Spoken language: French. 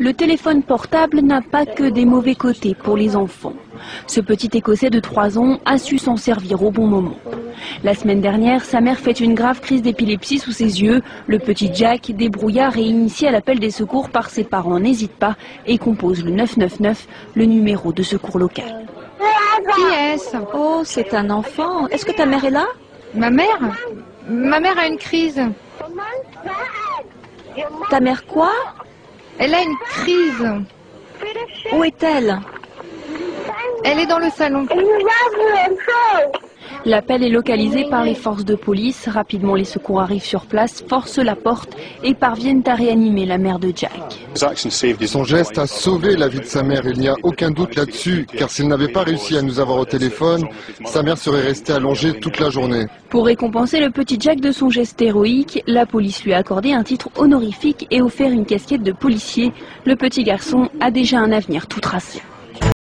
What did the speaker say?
le téléphone portable n'a pas que des mauvais côtés pour les enfants. Ce petit Écossais de 3 ans a su s'en servir au bon moment. La semaine dernière, sa mère fait une grave crise d'épilepsie sous ses yeux. Le petit Jack, débrouillard et initié à l'appel des secours par ses parents, n'hésite pas et compose le 999, le numéro de secours local. Qui est-ce? Oh, c'est un enfant. Est-ce que ta mère est là? Ma mère? Ma mère a une crise. Ta mère quoi? Elle a une crise. Où est-elle? Elle est dans le salon. L'appel est localisé par les forces de police. Rapidement, les secours arrivent sur place, forcent la porte et parviennent à réanimer la mère de Jack. Son geste a sauvé la vie de sa mère, il n'y a aucun doute là-dessus, car s'il n'avait pas réussi à nous avoir au téléphone, sa mère serait restée allongée toute la journée. Pour récompenser le petit Jack de son geste héroïque, la police lui a accordé un titre honorifique et offert une casquette de policier. Le petit garçon a déjà un avenir tout tracé.